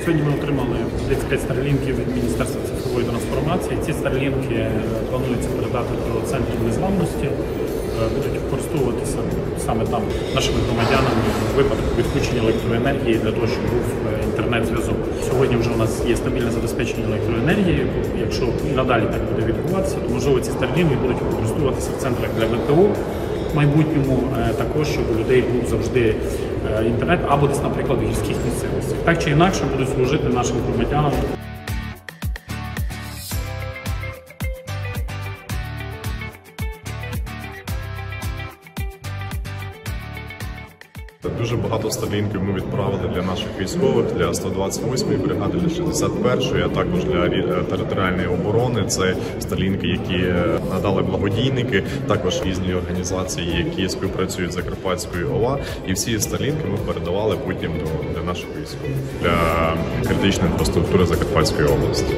Сьогодні ми отримали 35 старлінків від Міністерства цифрової трансформації. Ці старлінки е, планується передати до центрів незламності, Е, будуть користуватися саме там нашими громадянами в випадку відключення електроенергії для того, щоб був е, інтернет-зв'язок. Сьогодні вже у нас є стабільне забезпечення електроенергією. Якщо надалі так буде відбуватися, то можливо ці старлінки будуть використовуватися в центрах для ВПО в майбутньому також, щоб у людей був завжди інтернет або десь, наприклад, в гірських місцевостях. Так чи інакше будуть служити нашим громадянам. Дуже багато сталінків ми відправили для наших військових, для 128-ї бригади, для 61-ї, а також для е, територіальної оборони. Це сталінки, які е, надали благодійники, також різні організації, які співпрацюють з Закарпатською ОВА. І всі сталінки ми передавали потім до для наших військових для критичної інфраструктури Закарпатської області.